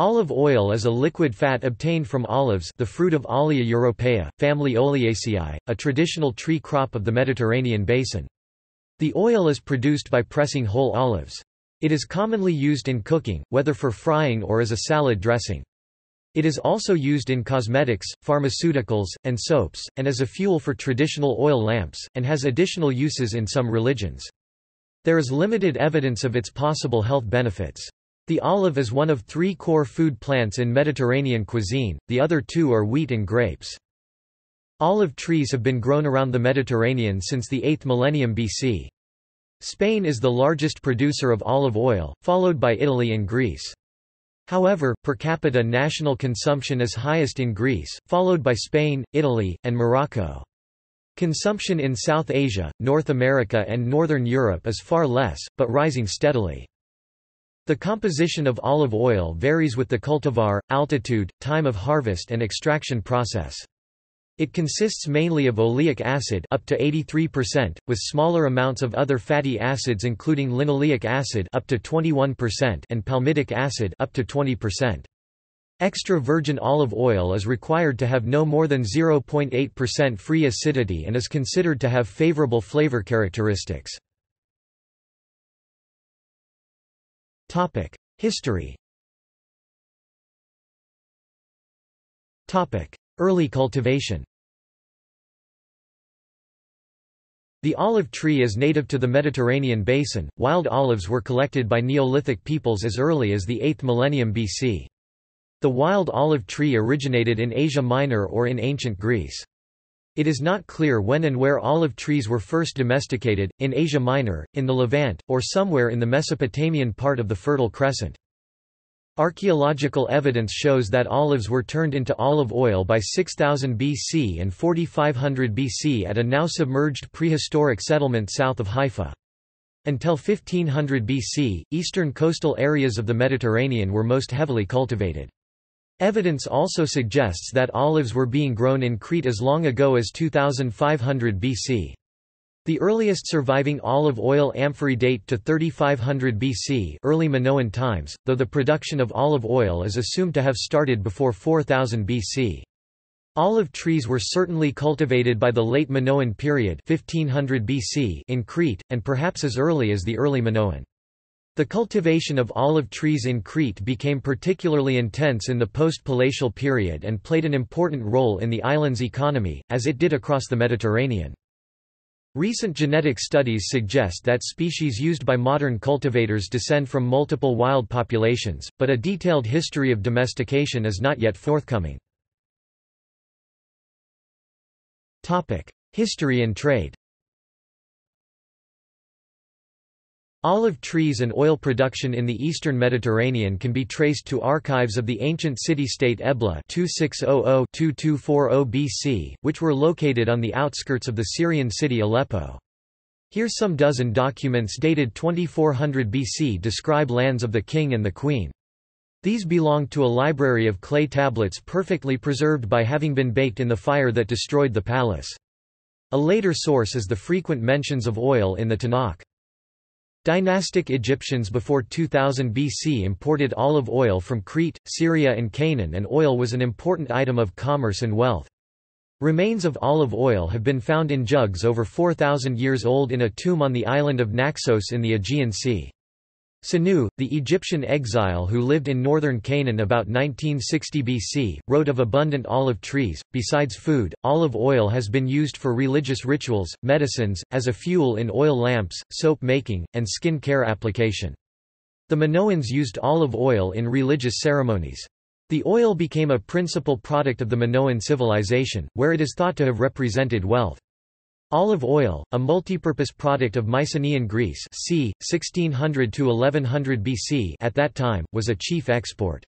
Olive oil is a liquid fat obtained from olives the fruit of Olea europaea, family Oleaceae, a traditional tree crop of the Mediterranean basin. The oil is produced by pressing whole olives. It is commonly used in cooking, whether for frying or as a salad dressing. It is also used in cosmetics, pharmaceuticals, and soaps, and as a fuel for traditional oil lamps, and has additional uses in some religions. There is limited evidence of its possible health benefits. The olive is one of three core food plants in Mediterranean cuisine, the other two are wheat and grapes. Olive trees have been grown around the Mediterranean since the 8th millennium BC. Spain is the largest producer of olive oil, followed by Italy and Greece. However, per capita national consumption is highest in Greece, followed by Spain, Italy, and Morocco. Consumption in South Asia, North America and Northern Europe is far less, but rising steadily. The composition of olive oil varies with the cultivar, altitude, time of harvest and extraction process. It consists mainly of oleic acid up to 83%, with smaller amounts of other fatty acids including linoleic acid up to 21% and palmitic acid up to 20%. Extra virgin olive oil is required to have no more than 0.8% free acidity and is considered to have favorable flavor characteristics. History Topic: Early cultivation The olive tree is native to the Mediterranean basin. Wild olives were collected by Neolithic peoples as early as the 8th millennium BC. The wild olive tree originated in Asia Minor or in ancient Greece. It is not clear when and where olive trees were first domesticated, in Asia Minor, in the Levant, or somewhere in the Mesopotamian part of the Fertile Crescent. Archaeological evidence shows that olives were turned into olive oil by 6000 BC and 4500 BC at a now submerged prehistoric settlement south of Haifa. Until 1500 BC, eastern coastal areas of the Mediterranean were most heavily cultivated. Evidence also suggests that olives were being grown in Crete as long ago as 2500 BC. The earliest surviving olive oil amphorae date to 3500 BC early Minoan times, though the production of olive oil is assumed to have started before 4000 BC. Olive trees were certainly cultivated by the late Minoan period 1500 BC in Crete, and perhaps as early as the early Minoan. The cultivation of olive trees in Crete became particularly intense in the post-palatial period and played an important role in the island's economy, as it did across the Mediterranean. Recent genetic studies suggest that species used by modern cultivators descend from multiple wild populations, but a detailed history of domestication is not yet forthcoming. History and trade Olive trees and oil production in the eastern Mediterranean can be traced to archives of the ancient city-state Ebla 2600-2240 BC, which were located on the outskirts of the Syrian city Aleppo. Here some dozen documents dated 2400 BC describe lands of the king and the queen. These belong to a library of clay tablets perfectly preserved by having been baked in the fire that destroyed the palace. A later source is the frequent mentions of oil in the Tanakh. Dynastic Egyptians before 2000 BC imported olive oil from Crete, Syria and Canaan and oil was an important item of commerce and wealth. Remains of olive oil have been found in jugs over 4,000 years old in a tomb on the island of Naxos in the Aegean Sea. Sinuhe, the Egyptian exile who lived in northern Canaan about 1960 BC, wrote of abundant olive trees. Besides food, olive oil has been used for religious rituals, medicines, as a fuel in oil lamps, soap making, and skin care application. The Minoans used olive oil in religious ceremonies. The oil became a principal product of the Minoan civilization, where it is thought to have represented wealth. Olive oil, a multipurpose product of Mycenaean Greece c. 1600 to 1100 BC at that time, was a chief export.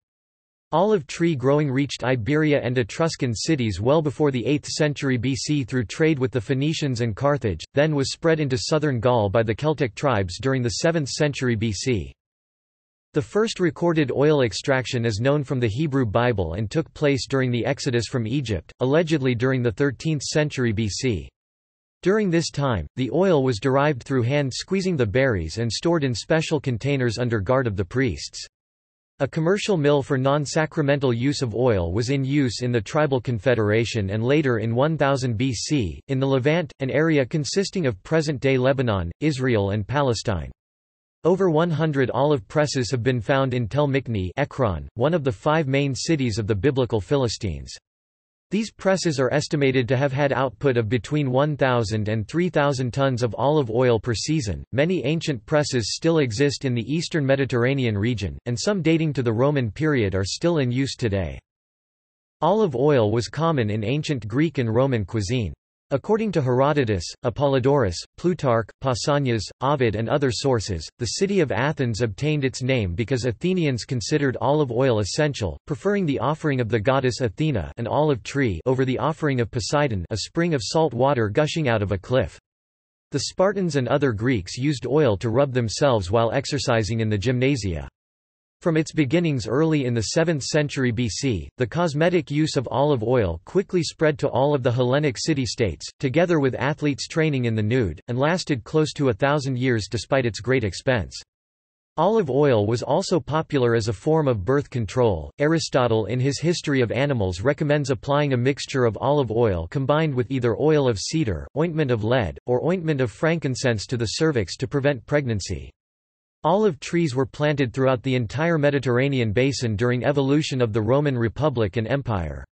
Olive tree growing reached Iberia and Etruscan cities well before the 8th century BC through trade with the Phoenicians and Carthage, then was spread into southern Gaul by the Celtic tribes during the 7th century BC. The first recorded oil extraction is known from the Hebrew Bible and took place during the Exodus from Egypt, allegedly during the 13th century BC. During this time, the oil was derived through hand squeezing the berries and stored in special containers under guard of the priests. A commercial mill for non-sacramental use of oil was in use in the Tribal Confederation and later in 1000 BC, in the Levant, an area consisting of present-day Lebanon, Israel and Palestine. Over 100 olive presses have been found in Tel Miqne Ekron, one of the five main cities of the biblical Philistines. These presses are estimated to have had output of between 1,000 and 3,000 tons of olive oil per season. Many ancient presses still exist in the eastern Mediterranean region, and some dating to the Roman period are still in use today. Olive oil was common in ancient Greek and Roman cuisine. According to Herodotus, Apollodorus, Plutarch, Pausanias, Ovid and other sources, the city of Athens obtained its name because Athenians considered olive oil essential, preferring the offering of the goddess Athena an olive tree over the offering of Poseidon a spring of salt water gushing out of a cliff. The Spartans and other Greeks used oil to rub themselves while exercising in the gymnasia. From its beginnings early in the 7th century BC, the cosmetic use of olive oil quickly spread to all of the Hellenic city-states, together with athletes training in the nude, and lasted close to a thousand years despite its great expense. Olive oil was also popular as a form of birth control. Aristotle in his History of Animals recommends applying a mixture of olive oil combined with either oil of cedar, ointment of lead, or ointment of frankincense to the cervix to prevent pregnancy. Olive trees were planted throughout the entire Mediterranean basin during evolution of the Roman Republic and Empire.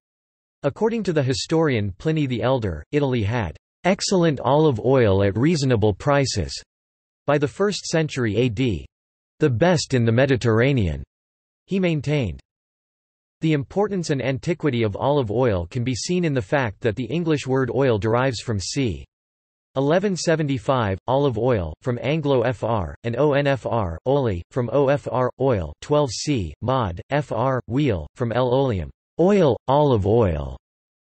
According to the historian Pliny the Elder, Italy had excellent olive oil at reasonable prices by the 1st century AD. The best in the Mediterranean, he maintained. The importance and antiquity of olive oil can be seen in the fact that the English word oil derives from c. 1175, olive oil, from Anglo-FR, and ONFR, oli, from OFR, oil 12c, mod, fr, wheel, from L oleum, oil, olive oil,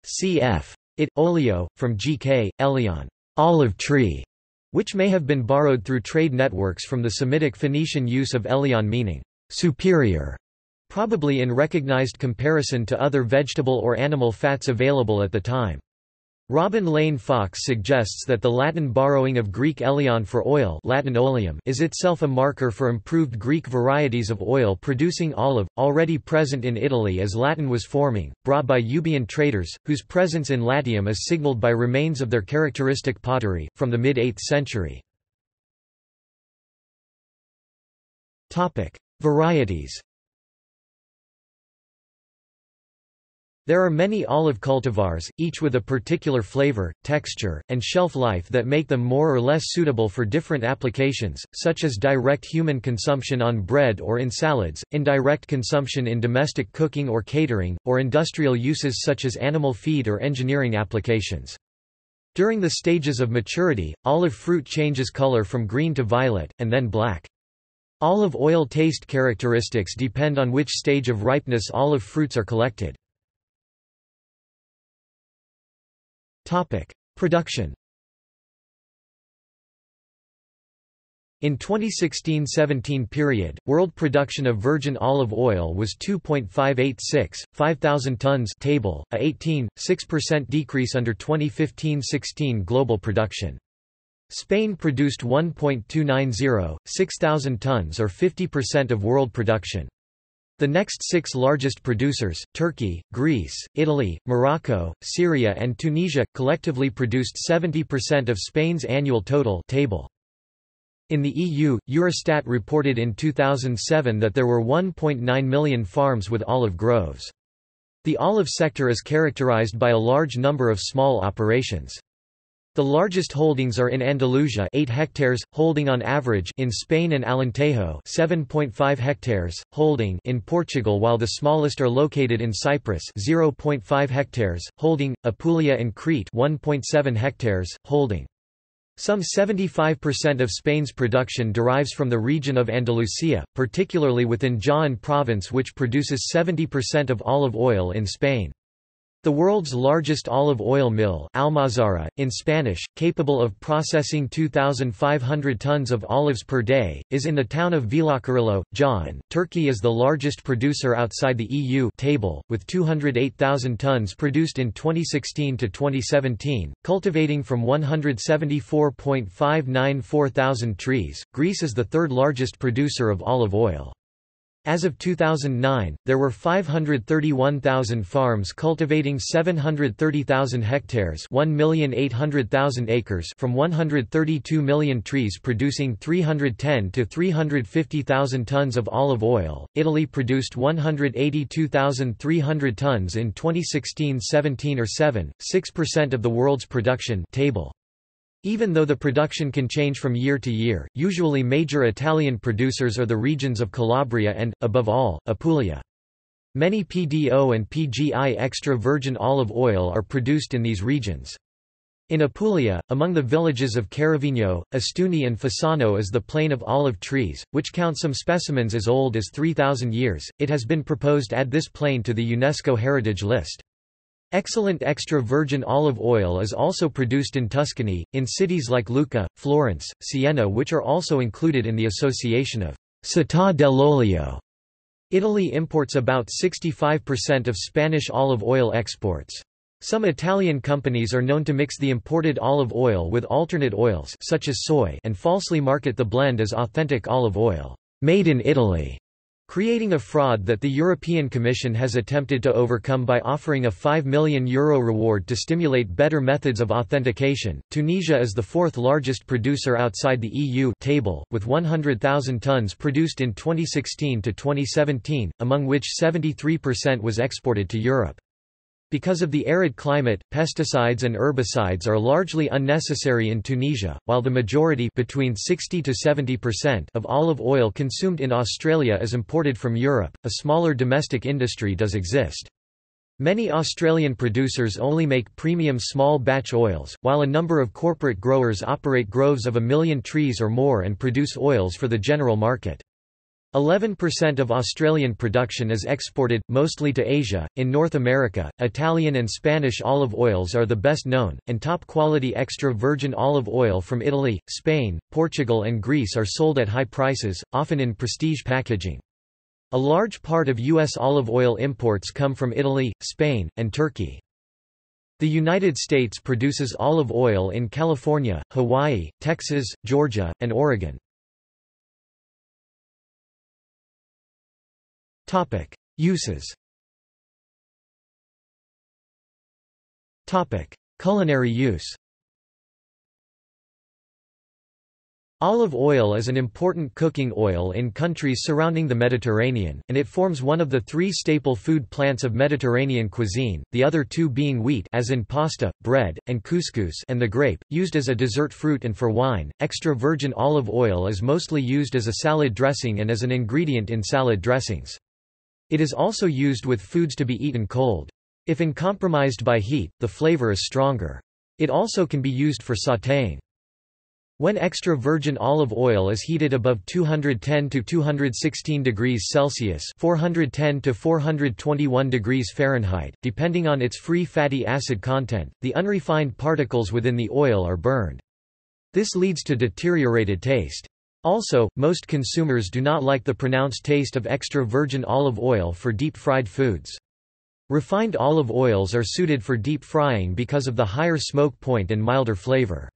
cf. It, oleo, from gk, elion, olive tree, which may have been borrowed through trade networks from the Semitic Phoenician use of elion meaning superior, probably in recognized comparison to other vegetable or animal fats available at the time. Robin Lane Fox suggests that the Latin borrowing of Greek elion for oil Latin oleum is itself a marker for improved Greek varieties of oil producing olive, already present in Italy as Latin was forming, brought by Euboean traders, whose presence in Latium is signaled by remains of their characteristic pottery, from the mid-8th century. Varieties There are many olive cultivars, each with a particular flavor, texture, and shelf life that make them more or less suitable for different applications, such as direct human consumption on bread or in salads, indirect consumption in domestic cooking or catering, or industrial uses such as animal feed or engineering applications. During the stages of maturity, olive fruit changes color from green to violet, and then black. Olive oil taste characteristics depend on which stage of ripeness olive fruits are collected. Topic: Production. In 2016–17 period, world production of virgin olive oil was 2.586, 5,000 tons table, a 18.6% decrease under 2015–16 global production. Spain produced 1.290, 6,000 tons or 50% of world production. The next six largest producers, Turkey, Greece, Italy, Morocco, Syria and Tunisia, collectively produced 70% of Spain's annual total table. In the EU, Eurostat reported in 2007 that there were 1.9 million farms with olive groves. The olive sector is characterized by a large number of small operations. The largest holdings are in Andalusia 8 hectares, holding on average in Spain and Alentejo 7.5 hectares, holding in Portugal while the smallest are located in Cyprus 0.5 hectares, holding, Apulia and Crete 1.7 hectares, holding. Some 75% of Spain's production derives from the region of Andalusia, particularly within Jaén province which produces 70% of olive oil in Spain. The world's largest olive oil mill Almazara, in Spanish, capable of processing 2,500 tons of olives per day, is in the town of Villacarrillo, Jaén. Turkey is the largest producer outside the EU table, with 208,000 tons produced in 2016 to 2017, cultivating from 174.594 thousand trees. Greece is the third largest producer of olive oil. As of 2009, there were 531,000 farms cultivating 730,000 hectares 1,800,000 acres from 132 million trees producing 310 to 350,000 tons of olive oil. Italy produced 182,300 tons in 2016-17 or 7, 6% of the world's production table. Even though the production can change from year to year, usually major Italian producers are the regions of Calabria and, above all, Apulia. Many PDO and PGI extra virgin olive oil are produced in these regions. In Apulia, among the villages of Carovigno, Ostuni and Fasano is the plain of olive trees, which count some specimens as old as 3,000 years. It has been proposed add this plain to the UNESCO Heritage List. Excellent extra virgin olive oil is also produced in Tuscany, in cities like Lucca, Florence, Siena which are also included in the association of Città dell'Olio. Italy imports about 65% of Spanish olive oil exports. Some Italian companies are known to mix the imported olive oil with alternate oils such as soy and falsely market the blend as authentic olive oil, made in Italy creating a fraud that the European Commission has attempted to overcome by offering a €5 million Euro reward to stimulate better methods of authentication. Tunisia is the fourth largest producer outside the EU table, with 100,000 tons produced in 2016 to 2017, among which 73% was exported to Europe. Because of the arid climate, pesticides and herbicides are largely unnecessary in Tunisia, while the majority between 60 to 70% of olive oil consumed in Australia is imported from Europe. A smaller domestic industry does exist. Many Australian producers only make premium small batch oils, while a number of corporate growers operate groves of a million trees or more and produce oils for the general market. 11% of Australian production is exported, mostly to Asia. In North America, Italian and Spanish olive oils are the best known, and top quality extra virgin olive oil from Italy, Spain, Portugal, and Greece are sold at high prices, often in prestige packaging. A large part of U.S. olive oil imports come from Italy, Spain, and Turkey. The United States produces olive oil in California, Hawaii, Texas, Georgia, and Oregon. Topic: Uses. Topic: Culinary use. Olive oil is an important cooking oil in countries surrounding the Mediterranean, and it forms one of the three staple food plants of Mediterranean cuisine, the other two being wheat as in pasta, bread, and couscous and the grape, used as a dessert fruit and for wine. Extra virgin olive oil is mostly used as a salad dressing and as an ingredient in salad dressings. It is also used with foods to be eaten cold. If uncompromised by heat, the flavor is stronger. It also can be used for sautéing. When extra virgin olive oil is heated above 210 to 216 degrees Celsius (410 to 421 degrees Fahrenheit), depending on its free fatty acid content, the unrefined particles within the oil are burned. This leads to deteriorated taste. Also, most consumers do not like the pronounced taste of extra virgin olive oil for deep-fried foods. Refined olive oils are suited for deep frying because of the higher smoke point and milder flavor.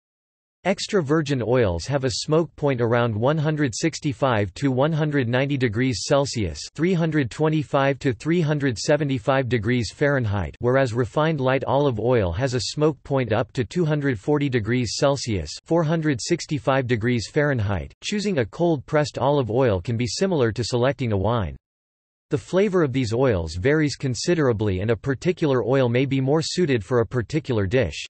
Extra virgin oils have a smoke point around 165 to 190 degrees Celsius (325 to 375 degrees Fahrenheit), whereas refined light olive oil has a smoke point up to 240 degrees Celsius (465 degrees Fahrenheit). Choosing a cold-pressed olive oil can be similar to selecting a wine. The flavor of these oils varies considerably and a particular oil may be more suited for a particular dish.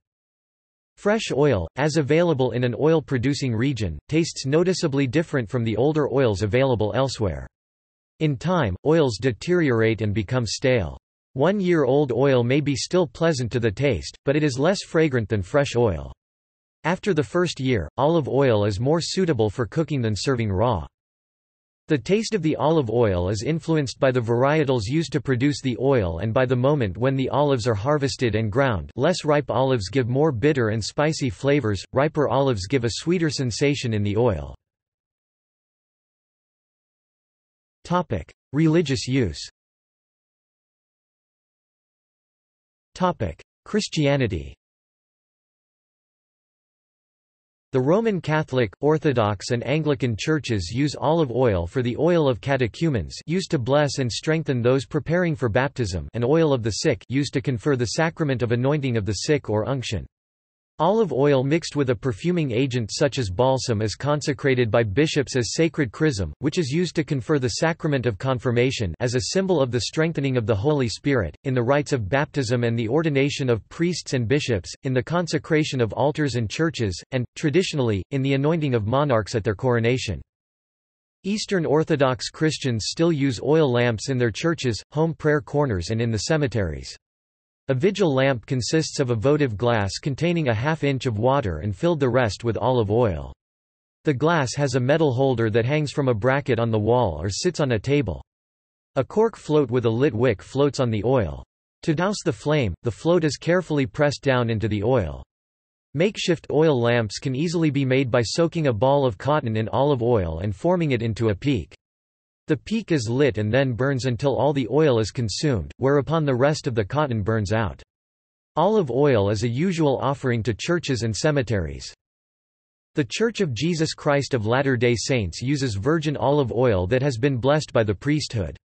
Fresh oil, as available in an oil-producing region, tastes noticeably different from the older oils available elsewhere. In time, oils deteriorate and become stale. One-year-old oil may be still pleasant to the taste, but it is less fragrant than fresh oil. After the first year, olive oil is more suitable for cooking than serving raw. The taste of the olive oil is influenced by the varietals used to produce the oil and by the moment when the olives are harvested and ground. Less ripe olives give more bitter and spicy flavors, riper olives give a sweeter sensation in the oil. Religious use. Christianity The Roman Catholic, Orthodox and Anglican churches use olive oil for the oil of catechumens used to bless and strengthen those preparing for baptism and oil of the sick used to confer the sacrament of anointing of the sick or unction. Olive oil mixed with a perfuming agent such as balsam is consecrated by bishops as sacred chrism, which is used to confer the sacrament of confirmation as a symbol of the strengthening of the Holy Spirit, in the rites of baptism and the ordination of priests and bishops, in the consecration of altars and churches, and, traditionally, in the anointing of monarchs at their coronation. Eastern Orthodox Christians still use oil lamps in their churches, home prayer corners and in the cemeteries. A vigil lamp consists of a votive glass containing a half inch of water and filled the rest with olive oil. The glass has a metal holder that hangs from a bracket on the wall or sits on a table. A cork float with a lit wick floats on the oil. To douse the flame, the float is carefully pressed down into the oil. Makeshift oil lamps can easily be made by soaking a ball of cotton in olive oil and forming it into a peak. The peak is lit and then burns until all the oil is consumed, whereupon the rest of the cotton burns out. Olive oil is a usual offering to churches and cemeteries. The Church of Jesus Christ of Latter-day Saints uses virgin olive oil that has been blessed by the priesthood.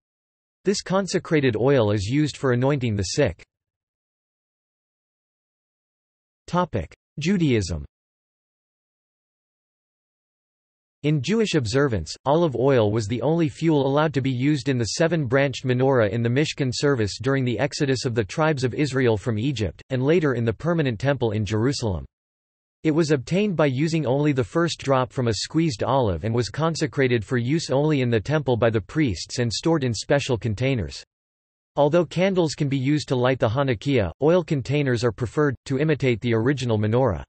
This consecrated oil is used for anointing the sick. Judaism In Jewish observance, olive oil was the only fuel allowed to be used in the seven-branched menorah in the Mishkan service during the exodus of the tribes of Israel from Egypt, and later in the permanent temple in Jerusalem. It was obtained by using only the first drop from a squeezed olive and was consecrated for use only in the temple by the priests and stored in special containers. Although candles can be used to light the Hanukiah, oil containers are preferred, to imitate the original menorah.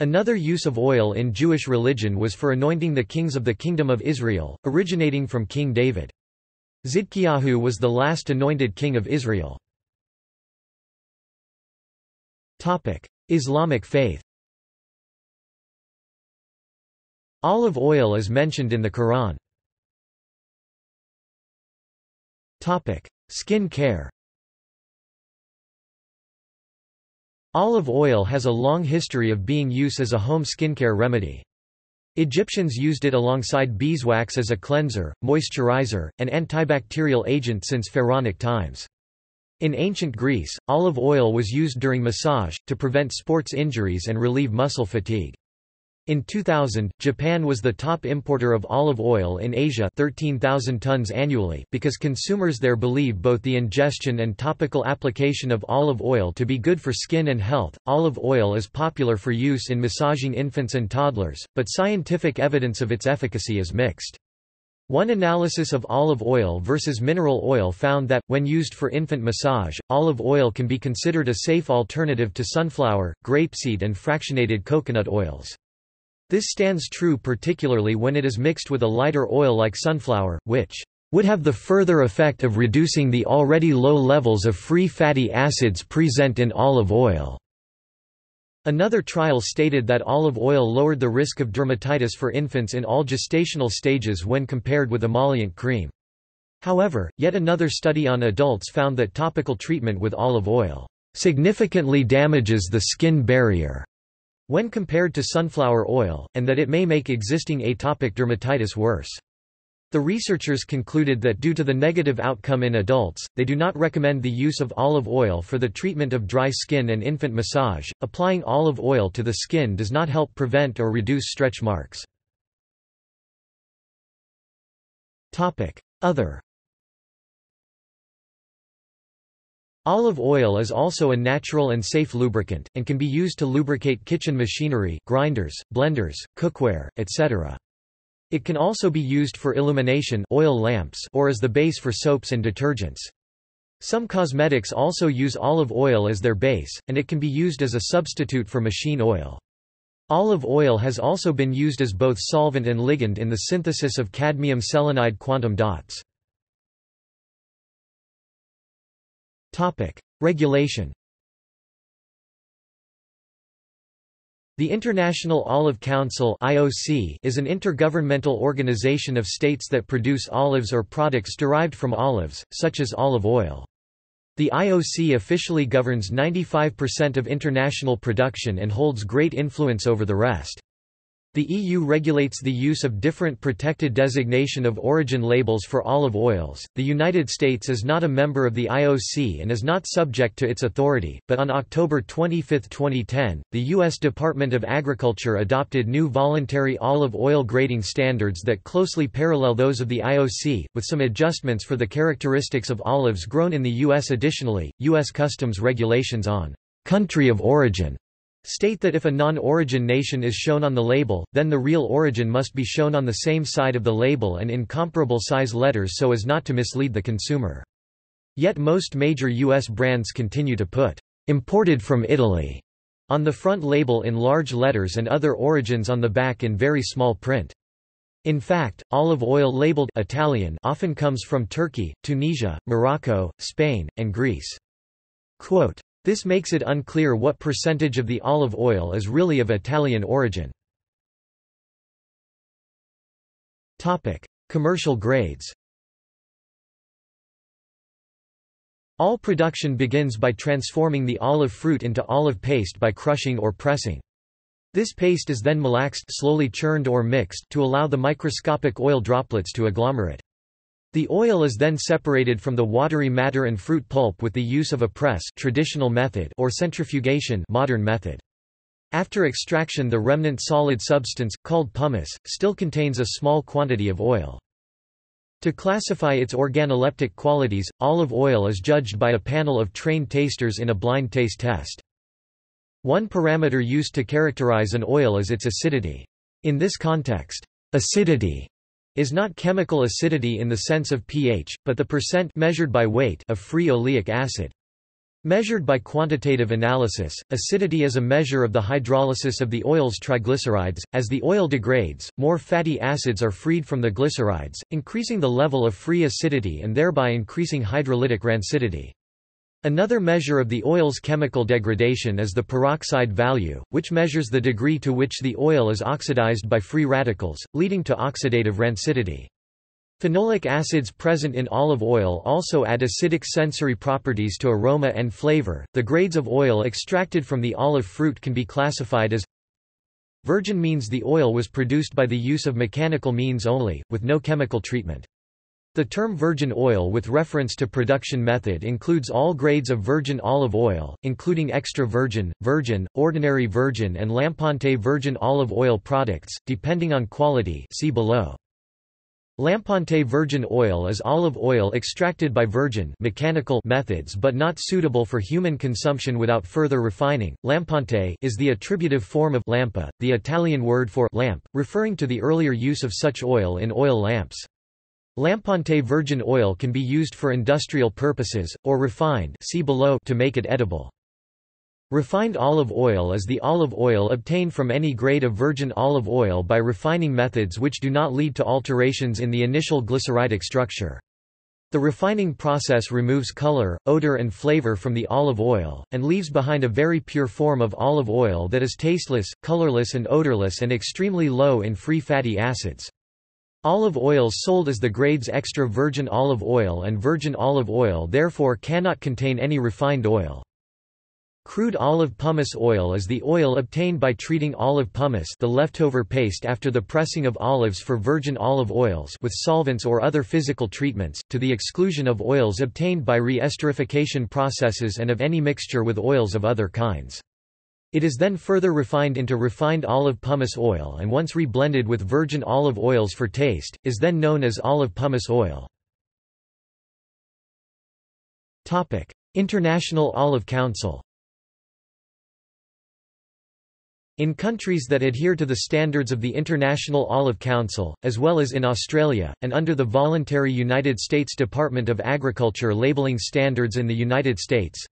Another use of oil in Jewish religion was for anointing the kings of the Kingdom of Israel, originating from King David. Zidkiyahu was the last anointed king of Israel. Islamic faith Olive oil is mentioned in the Quran. Skin care Olive oil has a long history of being used as a home skincare remedy. Egyptians used it alongside beeswax as a cleanser, moisturizer, and antibacterial agent since pharaonic times. In ancient Greece, olive oil was used during massage, to prevent sports injuries and relieve muscle fatigue. In 2000, Japan was the top importer of olive oil in Asia 13,000 tons annually because consumers there believe both the ingestion and topical application of olive oil to be good for skin and health. Olive oil is popular for use in massaging infants and toddlers, but scientific evidence of its efficacy is mixed. One analysis of olive oil versus mineral oil found that, when used for infant massage, olive oil can be considered a safe alternative to sunflower, grapeseed and fractionated coconut oils. This stands true particularly when it is mixed with a lighter oil like sunflower, which would have the further effect of reducing the already low levels of free fatty acids present in olive oil. Another trial stated that olive oil lowered the risk of dermatitis for infants in all gestational stages when compared with emollient cream. However, yet another study on adults found that topical treatment with olive oil significantly damages the skin barrier when compared to sunflower oil, and that it may make existing atopic dermatitis worse. The researchers concluded that due to the negative outcome in adults, they do not recommend the use of olive oil for the treatment of dry skin and infant massage. Applying olive oil to the skin does not help prevent or reduce stretch marks. Topic: Other Olive oil is also a natural and safe lubricant, and can be used to lubricate kitchen machinery grinders, blenders, cookware, etc. It can also be used for illumination oil lamps or as the base for soaps and detergents. Some cosmetics also use olive oil as their base, and it can be used as a substitute for machine oil. Olive oil has also been used as both solvent and ligand in the synthesis of cadmium selenide quantum dots. Topic: Regulation. The International Olive Council (IOC) is an intergovernmental organization of states that produce olives or products derived from olives, such as olive oil. The IOC officially governs 95% of international production and holds great influence over the rest. The EU regulates the use of different protected designation of origin labels for olive oils. The United States is not a member of the IOC and is not subject to its authority, but on October 25, 2010, the U.S. Department of Agriculture adopted new voluntary olive oil grading standards that closely parallel those of the IOC, with some adjustments for the characteristics of olives grown in the U.S. Additionally, U.S. customs regulations on country of origin State that if a non-origin nation is shown on the label, then the real origin must be shown on the same side of the label and in comparable size letters so as not to mislead the consumer. Yet most major U.S. brands continue to put, "'imported from Italy' on the front label in large letters and other origins on the back in very small print. In fact, olive oil labeled Italian often comes from Turkey, Tunisia, Morocco, Spain, and Greece. Quote, this makes it unclear what percentage of the olive oil is really of Italian origin. Commercial grades All production begins by transforming the olive fruit into olive paste by crushing or pressing. This paste is then malaxed slowly churned or mixed to allow the microscopic oil droplets to agglomerate. The oil is then separated from the watery matter and fruit pulp with the use of a press traditional method or centrifugation modern method. After extraction the remnant solid substance, called pomace, still contains a small quantity of oil. To classify its organoleptic qualities, olive oil is judged by a panel of trained tasters in a blind taste test. One parameter used to characterize an oil is its acidity. In this context, acidity is not chemical acidity in the sense of pH, but the percent measured by weight of free oleic acid. Measured by quantitative analysis, acidity is a measure of the hydrolysis of the oil's triglycerides. As the oil degrades, more fatty acids are freed from the glycerides, increasing the level of free acidity and thereby increasing hydrolytic rancidity. Another measure of the oil's chemical degradation is the peroxide value, which measures the degree to which the oil is oxidized by free radicals, leading to oxidative rancidity. Phenolic acids present in olive oil also add acidic sensory properties to aroma and flavor. The grades of oil extracted from the olive fruit can be classified as Virgin means the oil was produced by the use of mechanical means only, with no chemical treatment. The term virgin oil with reference to production method includes all grades of virgin olive oil, including extra virgin, virgin, ordinary virgin and Lampanté virgin olive oil products, depending on quality see below. Lampanté virgin oil is olive oil extracted by virgin mechanical methods but not suitable for human consumption without further refining. Lampanté is the attributive form of lampa, the Italian word for lamp, referring to the earlier use of such oil in oil lamps. Lampanté virgin oil can be used for industrial purposes, or refined see below to make it edible. Refined olive oil is the olive oil obtained from any grade of virgin olive oil by refining methods which do not lead to alterations in the initial glyceridic structure. The refining process removes color, odor and flavor from the olive oil, and leaves behind a very pure form of olive oil that is tasteless, colorless and odorless and extremely low in free fatty acids. Olive oils sold as the grades extra virgin olive oil and virgin olive oil therefore cannot contain any refined oil. Crude olive pomace oil is the oil obtained by treating olive pomace the leftover paste after the pressing of olives for virgin olive oils with solvents or other physical treatments, to the exclusion of oils obtained by re-esterification processes and of any mixture with oils of other kinds. It is then further refined into refined olive pomace oil and once reblended with virgin olive oils for taste, is then known as olive pomace oil. International Olive Council In countries that adhere to the standards of the International Olive Council, as well as in Australia, and under the voluntary United States Department of Agriculture labeling standards in the United States,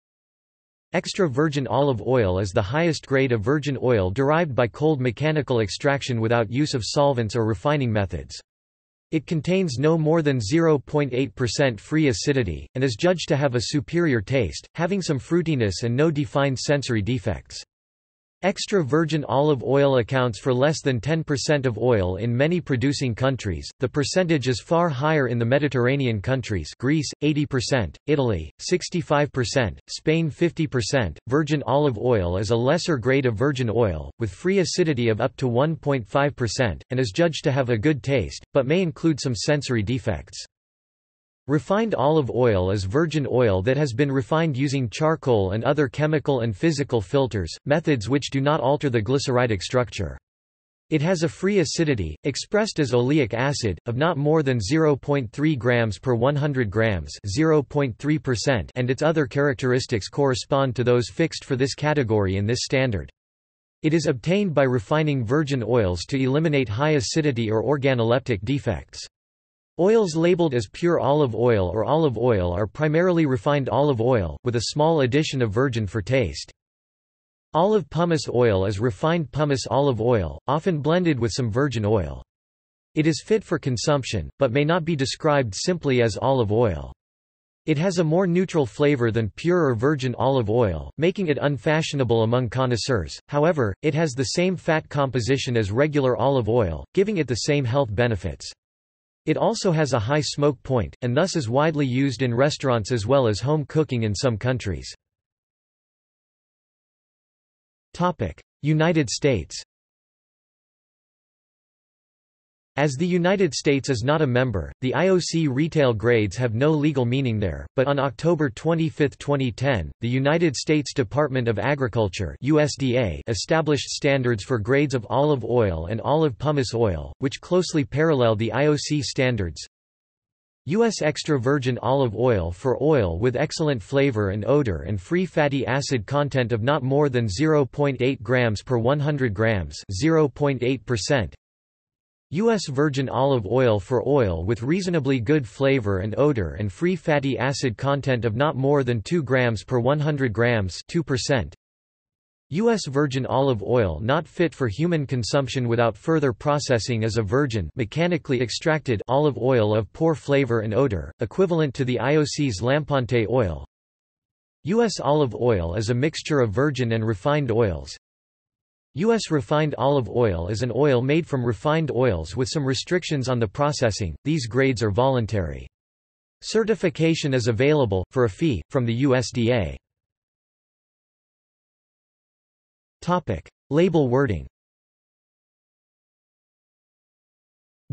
Extra virgin olive oil is the highest grade of virgin oil derived by cold mechanical extraction without use of solvents or refining methods. It contains no more than 0.8% free acidity, and is judged to have a superior taste, having some fruitiness and no defined sensory defects. Extra virgin olive oil accounts for less than 10% of oil in many producing countries. The percentage is far higher in the Mediterranean countries Greece, 80%, Italy, 65%, Spain 50%. Virgin olive oil is a lesser grade of virgin oil, with free acidity of up to 1.5%, and is judged to have a good taste, but may include some sensory defects. Refined olive oil is virgin oil that has been refined using charcoal and other chemical and physical filters, methods which do not alter the glyceridic structure. It has a free acidity, expressed as oleic acid, of not more than 0.3 grams per 100 grams 0.3% and its other characteristics correspond to those fixed for this category in this standard. It is obtained by refining virgin oils to eliminate high acidity or organoleptic defects. Oils labeled as pure olive oil or olive oil are primarily refined olive oil, with a small addition of virgin for taste. Olive pomace oil is refined pomace olive oil, often blended with some virgin oil. It is fit for consumption, but may not be described simply as olive oil. It has a more neutral flavor than pure or virgin olive oil, making it unfashionable among connoisseurs, however, it has the same fat composition as regular olive oil, giving it the same health benefits. It also has a high smoke point, and thus is widely used in restaurants as well as home cooking in some countries. United States As the United States is not a member, the IOC retail grades have no legal meaning there, but on October 25, 2010, the United States Department of Agriculture USDA established standards for grades of olive oil and olive pomace oil, which closely parallel the IOC standards. U.S. extra virgin olive oil for oil with excellent flavor and odor and free fatty acid content of not more than 0.8 grams per 100 grams 0.8%. U.S. virgin olive oil for oil with reasonably good flavor and odor and free fatty acid content of not more than 2 grams per 100 grams 2%. U.S. virgin olive oil not fit for human consumption without further processing as a virgin mechanically extracted olive oil of poor flavor and odor, equivalent to the IOC's Lampanté oil. U.S. olive oil is a mixture of virgin and refined oils. U.S. refined olive oil is an oil made from refined oils with some restrictions on the processing, these grades are voluntary. Certification is available, for a fee, from the USDA. Topic. Label wording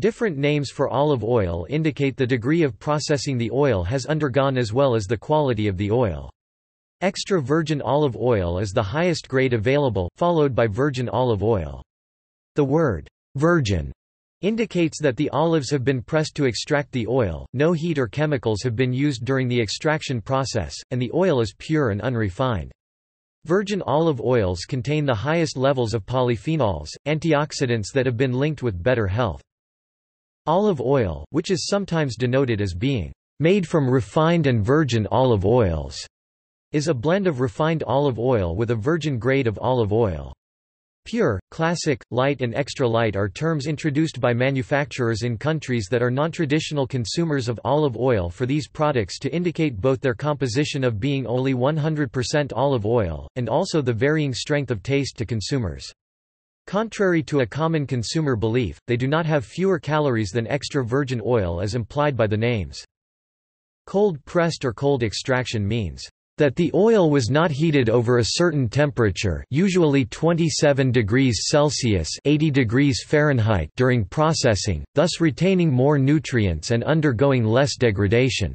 Different names for olive oil indicate the degree of processing the oil has undergone as well as the quality of the oil. Extra virgin olive oil is the highest grade available, followed by virgin olive oil. The word, virgin, indicates that the olives have been pressed to extract the oil, no heat or chemicals have been used during the extraction process, and the oil is pure and unrefined. Virgin olive oils contain the highest levels of polyphenols, antioxidants that have been linked with better health. Olive oil, which is sometimes denoted as being made from refined and virgin olive oils, is a blend of refined olive oil with a virgin grade of olive oil. Pure, classic, light and extra light are terms introduced by manufacturers in countries that are non-traditional consumers of olive oil for these products to indicate both their composition of being only 100% olive oil, and also the varying strength of taste to consumers. Contrary to a common consumer belief, they do not have fewer calories than extra virgin oil as implied by the names. Cold pressed or cold extraction means that the oil was not heated over a certain temperature usually 27 degrees Celsius 80 degrees Fahrenheit during processing, thus retaining more nutrients and undergoing less degradation.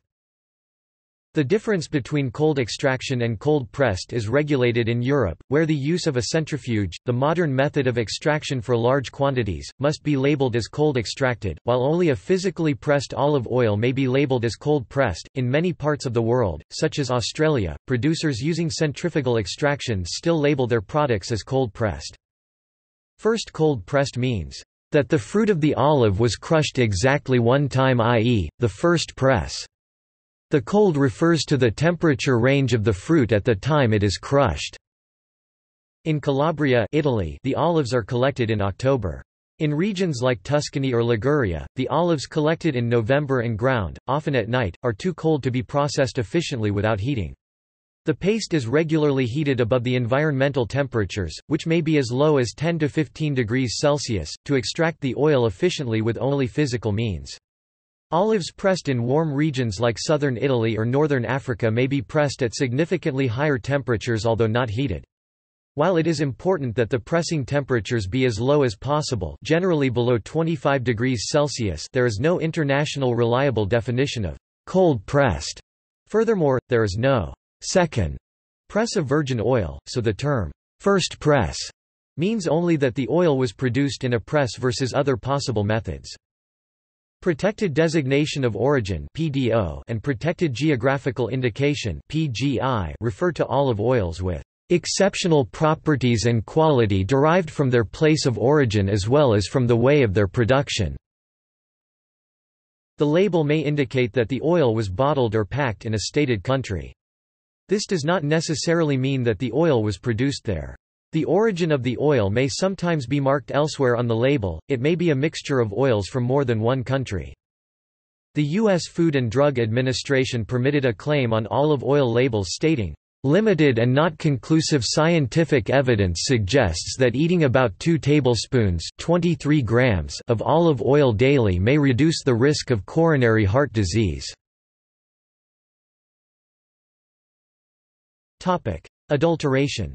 The difference between cold extraction and cold pressed is regulated in Europe, where the use of a centrifuge, the modern method of extraction for large quantities, must be labeled as cold extracted, while only a physically pressed olive oil may be labeled as cold pressed. In many parts of the world, such as Australia, producers using centrifugal extraction still label their products as cold pressed. First cold pressed means that the fruit of the olive was crushed exactly one time i.e., the first press. The cold refers to the temperature range of the fruit at the time it is crushed. In Calabria Italy, the olives are collected in October. In regions like Tuscany or Liguria, the olives collected in November and ground, often at night, are too cold to be processed efficiently without heating. The paste is regularly heated above the environmental temperatures, which may be as low as 10 to 15 degrees Celsius, to extract the oil efficiently with only physical means. Olives pressed in warm regions like southern Italy or northern Africa may be pressed at significantly higher temperatures although not heated. While it is important that the pressing temperatures be as low as possible generally below 25 degrees Celsius there is no international reliable definition of cold pressed. Furthermore, there is no second press of virgin oil, so the term first press means only that the oil was produced in a press versus other possible methods. Protected Designation of Origin (PDO) and Protected Geographical Indication (PGI) refer to olive oils with exceptional properties and quality derived from their place of origin as well as from the way of their production. The label may indicate that the oil was bottled or packed in a stated country. This does not necessarily mean that the oil was produced there. The origin of the oil may sometimes be marked elsewhere on the label, it may be a mixture of oils from more than one country. The U.S. Food and Drug Administration permitted a claim on olive oil labels stating, Limited and not conclusive scientific evidence suggests that eating about 2 tablespoons 23 grams of olive oil daily may reduce the risk of coronary heart disease. Adulteration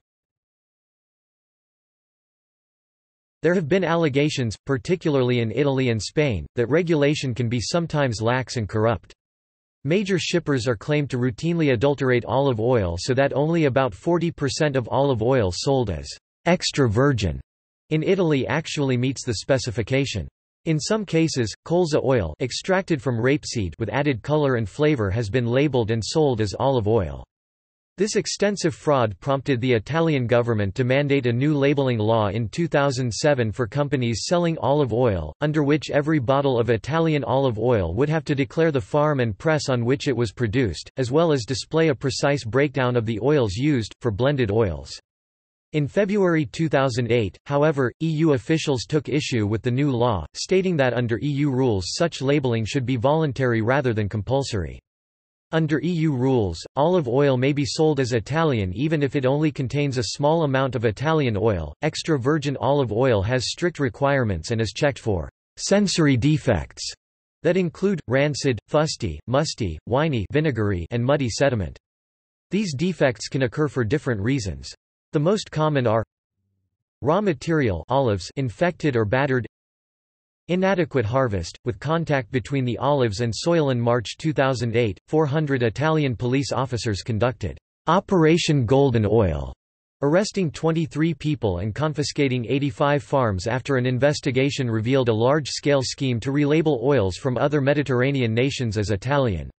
There have been allegations, particularly in Italy and Spain, that regulation can be sometimes lax and corrupt. Major shippers are claimed to routinely adulterate olive oil so that only about 40% of olive oil sold as extra virgin in Italy actually meets the specification. In some cases, colza oil extracted from rapeseed with added color and flavor has been labeled and sold as olive oil. This extensive fraud prompted the Italian government to mandate a new labeling law in 2007 for companies selling olive oil, under which every bottle of Italian olive oil would have to declare the farm and press on which it was produced, as well as display a precise breakdown of the oils used, for blended oils. In February 2008, however, EU officials took issue with the new law, stating that under EU rules such labeling should be voluntary rather than compulsory. Under EU rules, olive oil may be sold as Italian even if it only contains a small amount of Italian oil. Extra virgin olive oil has strict requirements and is checked for sensory defects that include rancid, fusty, musty, winey, vinegary, and muddy sediment. These defects can occur for different reasons. The most common are raw material olives infected or battered Inadequate harvest, with contact between the olives and soil in March 2008, 400 Italian police officers conducted Operation Golden Oil, arresting 23 people and confiscating 85 farms after an investigation revealed a large-scale scheme to relabel oils from other Mediterranean nations as Italian.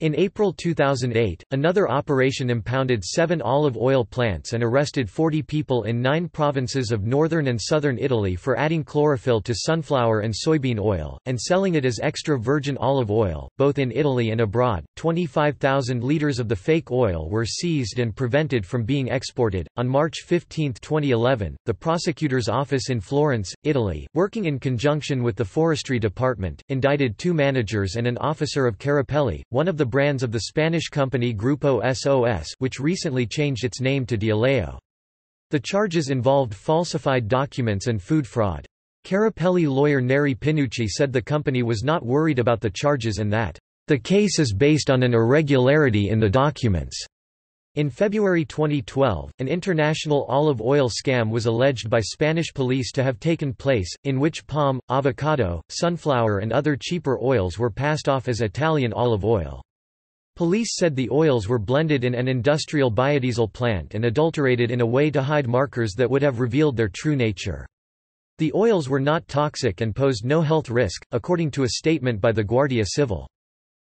In April 2008, another operation impounded seven olive oil plants and arrested 40 people in nine provinces of northern and southern Italy for adding chlorophyll to sunflower and soybean oil, and selling it as extra virgin olive oil, both in Italy and abroad. 25,000 litres of the fake oil were seized and prevented from being exported. On March 15, 2011, the prosecutor's office in Florence, Italy, working in conjunction with the Forestry Department, indicted two managers and an officer of Carapelli, one of the brands of the Spanish company Grupo SOS which recently changed its name to Deoleo. The charges involved falsified documents and food fraud. Carapelli lawyer Neri Pinucci said the company was not worried about the charges and that, "...the case is based on an irregularity in the documents." In February 2012, an international olive oil scam was alleged by Spanish police to have taken place, in which palm, avocado, sunflower and other cheaper oils were passed off as Italian olive oil. Police said the oils were blended in an industrial biodiesel plant and adulterated in a way to hide markers that would have revealed their true nature. The oils were not toxic and posed no health risk, according to a statement by the Guardia Civil.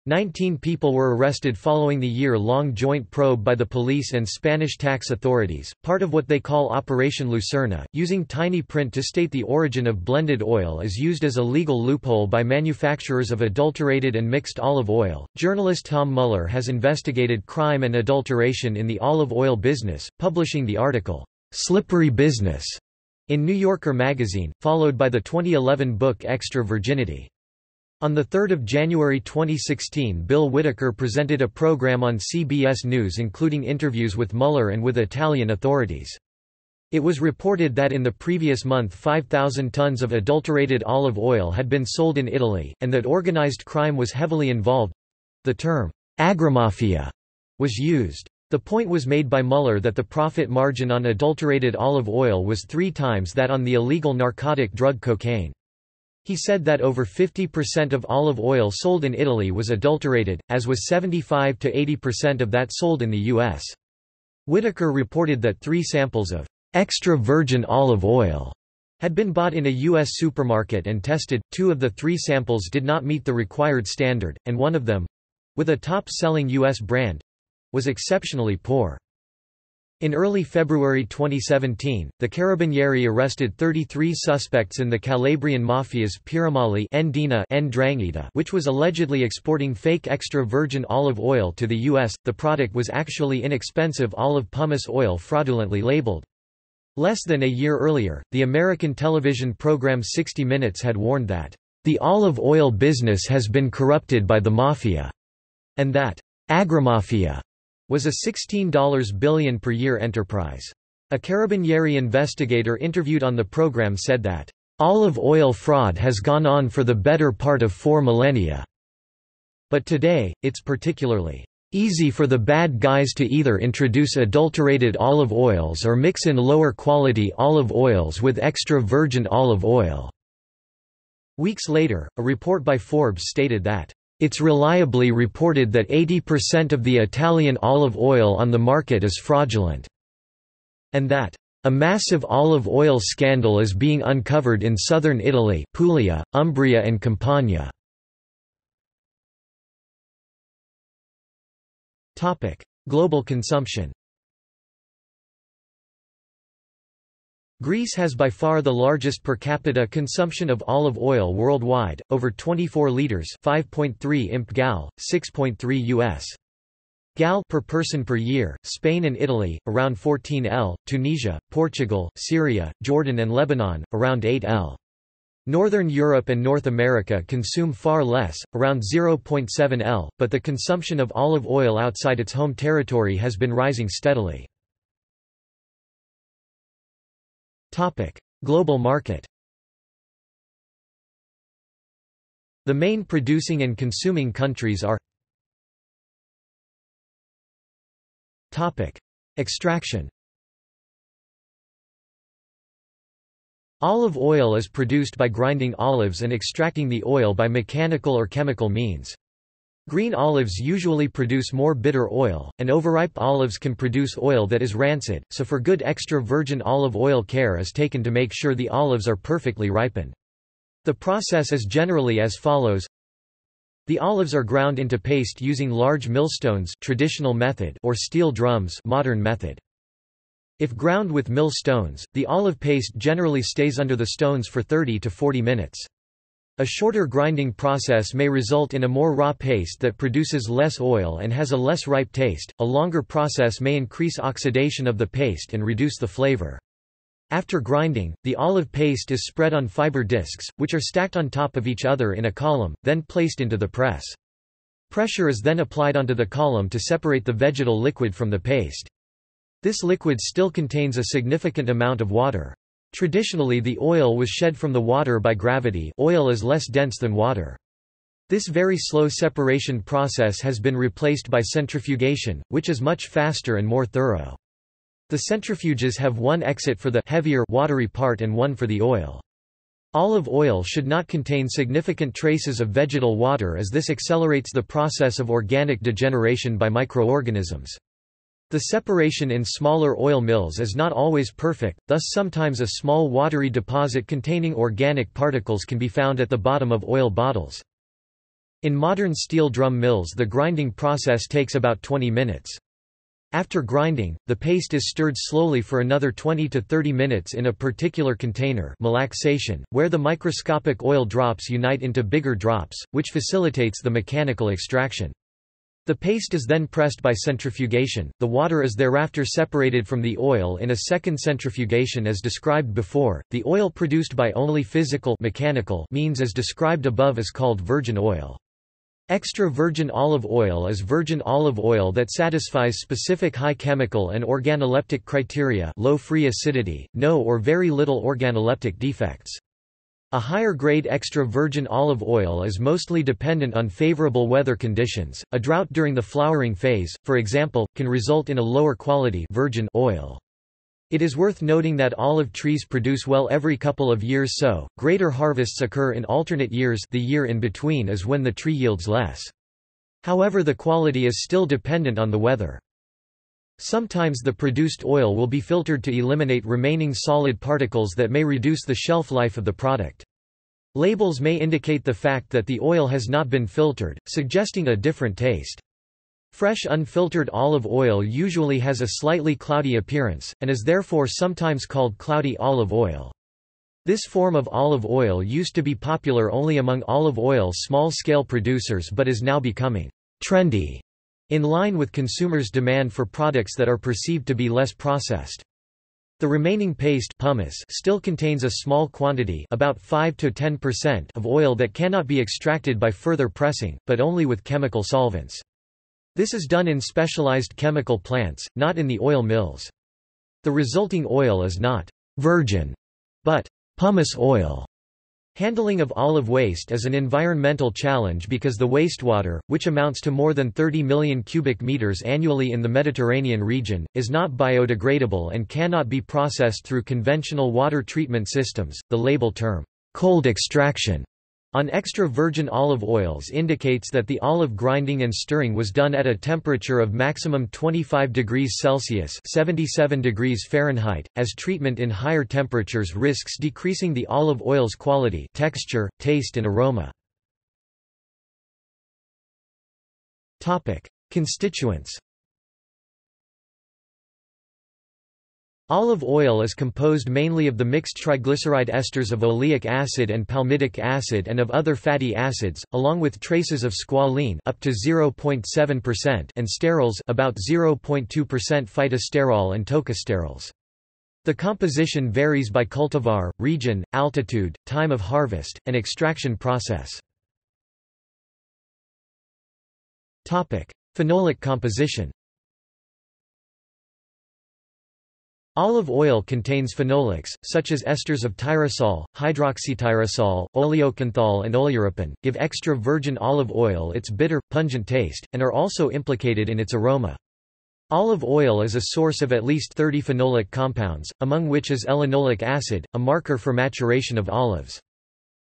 Nineteen people were arrested following the year-long joint probe by the police and Spanish tax authorities, part of what they call Operation Lucerna. Using tiny print to state the origin of blended oil is used as a legal loophole by manufacturers of adulterated and mixed olive oil. Journalist Tom Mueller has investigated crime and adulteration in the olive oil business, publishing the article, Slippery Business, in New Yorker magazine, followed by the 2011 book Extra Virginity. On 3 January 2016 Bill Whitaker presented a program on CBS News including interviews with Mueller and with Italian authorities. It was reported that in the previous month 5,000 tons of adulterated olive oil had been sold in Italy, and that organized crime was heavily involved. The term, agrimafia, was used. The point was made by Mueller that the profit margin on adulterated olive oil was three times that on the illegal narcotic drug cocaine. He said that over 50% of olive oil sold in Italy was adulterated, as was 75 to 80% of that sold in the U.S. Whitaker reported that three samples of extra virgin olive oil had been bought in a U.S. supermarket and tested. Two of the three samples did not meet the required standard, and one of them with a top selling U.S. brand was exceptionally poor. In early February 2017, the Carabinieri arrested 33 suspects in the Calabrian mafia's Piromalli 'ndrangheta, which was allegedly exporting fake extra virgin olive oil to the U.S. The product was actually inexpensive olive pomace oil fraudulently labeled. Less than a year earlier, the American television program 60 Minutes had warned that, "...the olive oil business has been corrupted by the mafia," and that, "...agrimafia," was a $16 billion per year enterprise. A Carabinieri investigator interviewed on the program said that, "...olive oil fraud has gone on for the better part of four millennia. But today, it's particularly easy for the bad guys to either introduce adulterated olive oils or mix in lower quality olive oils with extra virgin olive oil." Weeks later, a report by Forbes stated that it's reliably reported that 80% of the Italian olive oil on the market is fraudulent, and that a massive olive oil scandal is being uncovered in southern Italy Puglia, Umbria and Campania. Global consumption Greece has by far the largest per capita consumption of olive oil worldwide, over 24 liters, 5.3 imp gal, 6.3 US gal per person per year. Spain and Italy around 14 L, Tunisia, Portugal, Syria, Jordan and Lebanon around 8 L. Northern Europe and North America consume far less, around 0.7 L, but the consumption of olive oil outside its home territory has been rising steadily. Global market. The main producing and consuming countries are Extraction. Olive oil is produced by grinding olives and extracting the oil by mechanical or chemical means. Green olives usually produce more bitter oil, and overripe olives can produce oil that is rancid, so for good extra virgin olive oil care is taken to make sure the olives are perfectly ripened. The process is generally as follows. The olives are ground into paste using large millstones traditional method or steel drums modern method. If ground with mill stones, the olive paste generally stays under the stones for 30 to 40 minutes. A shorter grinding process may result in a more raw paste that produces less oil and has a less ripe taste. A longer process may increase oxidation of the paste and reduce the flavor. After grinding, the olive paste is spread on fiber discs, which are stacked on top of each other in a column, then placed into the press. Pressure is then applied onto the column to separate the vegetal liquid from the paste. This liquid still contains a significant amount of water. Traditionally the oil was shed from the water by gravity oil is less dense than water. This very slow separation process has been replaced by centrifugation, which is much faster and more thorough. The centrifuges have one exit for the heavier watery part and one for the oil. Olive oil should not contain significant traces of vegetal water as this accelerates the process of organic degeneration by microorganisms. The separation in smaller oil mills is not always perfect, thus sometimes a small watery deposit containing organic particles can be found at the bottom of oil bottles. In modern steel drum mills the grinding process takes about 20 minutes. After grinding, the paste is stirred slowly for another 20 to 30 minutes in a particular container malaxation, where the microscopic oil drops unite into bigger drops, which facilitates the mechanical extraction. The paste is then pressed by centrifugation, the water is thereafter separated from the oil in a second centrifugation as described before, the oil produced by only physical mechanical means as described above is called virgin oil. Extra virgin olive oil is virgin olive oil that satisfies specific high chemical and organoleptic criteria low free acidity, no or very little organoleptic defects. A higher grade extra virgin olive oil is mostly dependent on favorable weather conditions. A drought during the flowering phase, for example, can result in a lower quality virgin oil. It is worth noting that olive trees produce well every couple of years so, greater harvests occur in alternate years the year in between is when the tree yields less. However the quality is still dependent on the weather. Sometimes the produced oil will be filtered to eliminate remaining solid particles that may reduce the shelf life of the product. Labels may indicate the fact that the oil has not been filtered, suggesting a different taste. Fresh unfiltered olive oil usually has a slightly cloudy appearance, and is therefore sometimes called cloudy olive oil. This form of olive oil used to be popular only among olive oil small-scale producers but is now becoming trendy in line with consumers' demand for products that are perceived to be less processed. The remaining paste pomace still contains a small quantity about 5 to 10% of oil that cannot be extracted by further pressing, but only with chemical solvents. This is done in specialized chemical plants, not in the oil mills. The resulting oil is not virgin, but pomace oil. Handling of olive waste is an environmental challenge because the wastewater, which amounts to more than 30 million cubic meters annually in the Mediterranean region, is not biodegradable and cannot be processed through conventional water treatment systems. The label term, cold extraction, on extra virgin olive oils indicates that the olive grinding and stirring was done at a temperature of maximum 25 degrees Celsius 77 degrees Fahrenheit, as treatment in higher temperatures risks decreasing the olive oil's quality texture, taste and aroma. Constituents Olive oil is composed mainly of the mixed triglyceride esters of oleic acid and palmitic acid and of other fatty acids, along with traces of squalene up to 0.7% and sterols about 0.2% phytosterol and tocosterols. The composition varies by cultivar, region, altitude, time of harvest, and extraction process. Phenolic composition Olive oil contains phenolics, such as esters of tyrosol, hydroxytyrosol, oleocanthal and oleuropein, give extra virgin olive oil its bitter, pungent taste, and are also implicated in its aroma. Olive oil is a source of at least 30 phenolic compounds, among which is elenolic acid, a marker for maturation of olives.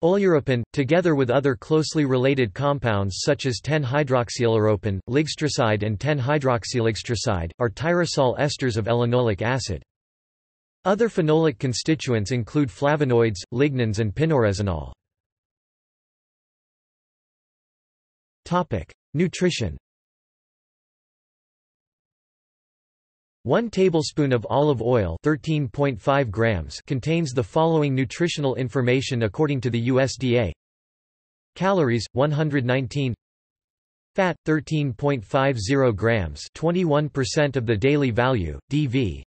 Oleuropein, together with other closely related compounds such as 10-hydroxyoleuropein, ligstroside and 10-hydroxyligstroside, are tyrosol esters of elenolic acid. Other phenolic constituents include flavonoids, lignans and pinoresinol. Nutrition 1 tablespoon of olive oil 13.5 grams contains the following nutritional information according to the USDA. Calories 119 Fat 13.50 grams 21% of the daily value DV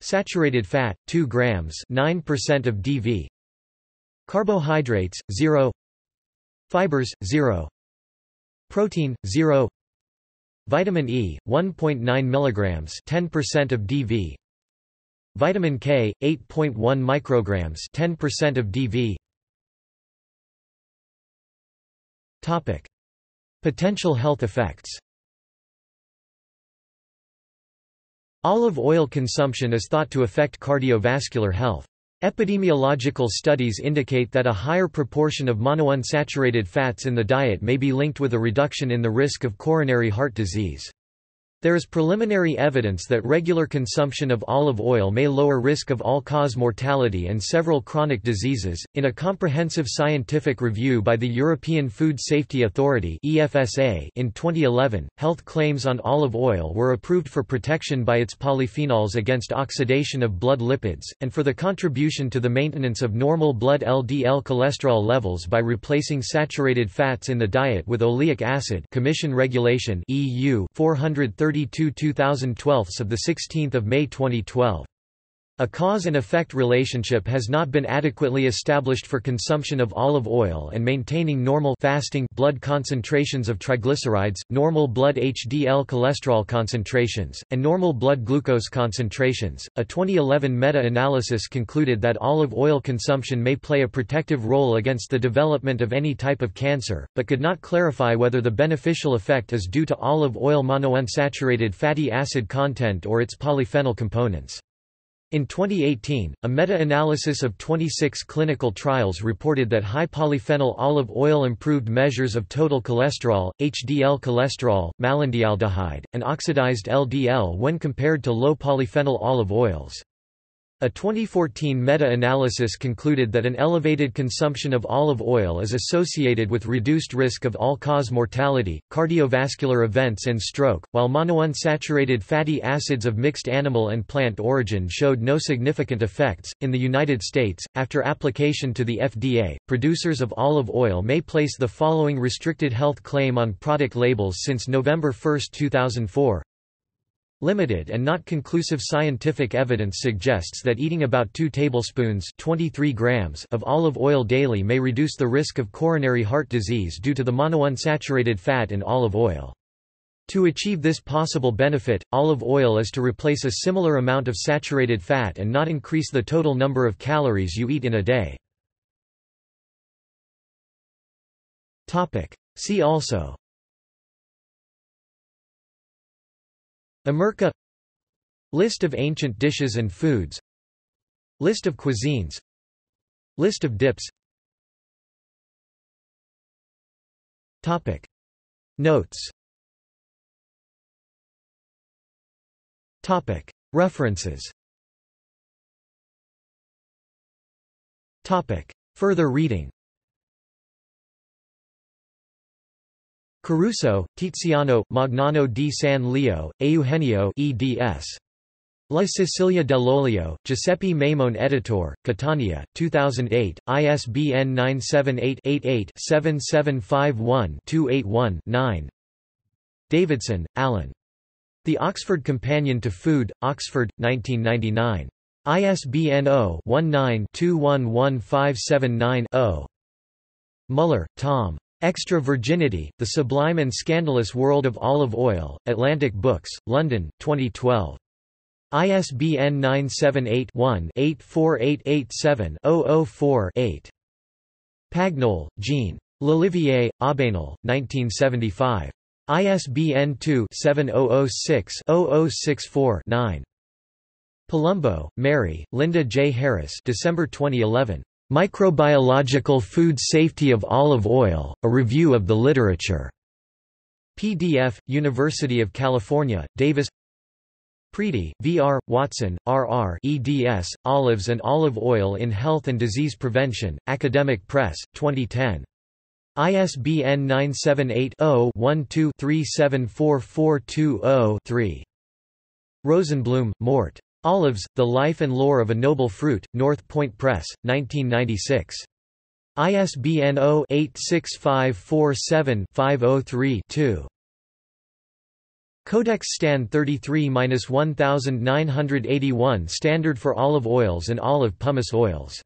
Saturated fat, 2 grams 9% of DV Carbohydrates, 0 Fibers, 0 Protein, 0 Vitamin E, 1.9 milligrams 10% of DV Vitamin K, 8.1 micrograms 10% of DV Topic. Potential health effects Olive oil consumption is thought to affect cardiovascular health. Epidemiological studies indicate that a higher proportion of monounsaturated fats in the diet may be linked with a reduction in the risk of coronary heart disease. There is preliminary evidence that regular consumption of olive oil may lower risk of all-cause mortality and several chronic diseases. In a comprehensive scientific review by the European Food Safety Authority (EFSA) in 2011, health claims on olive oil were approved for protection by its polyphenols against oxidation of blood lipids and for the contribution to the maintenance of normal blood LDL cholesterol levels by replacing saturated fats in the diet with oleic acid. Commission Regulation (EU) 430 32 2012 of 16 May 2012. A cause and effect relationship has not been adequately established for consumption of olive oil and maintaining normal fasting blood concentrations of triglycerides, normal blood HDL cholesterol concentrations, and normal blood glucose concentrations. A 2011 meta-analysis concluded that olive oil consumption may play a protective role against the development of any type of cancer, but could not clarify whether the beneficial effect is due to olive oil monounsaturated fatty acid content or its polyphenol components. In 2018, a meta-analysis of 26 clinical trials reported that high polyphenol olive oil improved measures of total cholesterol, HDL cholesterol, malondialdehyde, and oxidized LDL when compared to low polyphenol olive oils. A 2014 meta-analysis concluded that an elevated consumption of olive oil is associated with reduced risk of all-cause mortality, cardiovascular events and stroke, while monounsaturated fatty acids of mixed animal and plant origin showed no significant effects. In the United States, after application to the FDA, producers of olive oil may place the following restricted health claim on product labels since November 1, 2004. Limited and not conclusive scientific evidence suggests that eating about 2 tablespoons 23 grams of olive oil daily may reduce the risk of coronary heart disease due to the monounsaturated fat in olive oil. To achieve this possible benefit, olive oil is to replace a similar amount of saturated fat and not increase the total number of calories you eat in a day. See also Amurca List of ancient dishes and foods. List of cuisines. List of dips. Topic. Notes. Topic. References. Topic. Further reading Caruso, Tiziano, Magnano di San Leo, Eugenio eds. La Sicilia dell'Olio, Giuseppe Maimone Editor, Catania, 2008, ISBN 978-88-7751-281-9 Davidson, Alan. The Oxford Companion to Food, Oxford, 1999. ISBN 0-19-211579-0. Mueller, Tom. Extra Virginity, The Sublime and Scandalous World of Olive Oil, Atlantic Books, London, 2012. ISBN 978-1-84887-004-8. Pagnol, Jean. L'Olivier, Aubanel, 1975. ISBN 2-7006-0064-9. Palumbo, Mary, Linda J. Harris December 2011. Microbiological Food Safety of Olive Oil, A Review of the Literature. PDF, University of California, Davis Preedy, V. R., Watson, R. R. eds, Olives and Olive Oil in Health and Disease Prevention, Academic Press, 2010. ISBN 978 0 12 374420 3. Rosenblum, Mort. Olives, The Life and Lore of a Noble Fruit, North Point Press, 1996. ISBN 0-86547-503-2. Codex Stan 33-1981 Standard for olive oils and olive pomace oils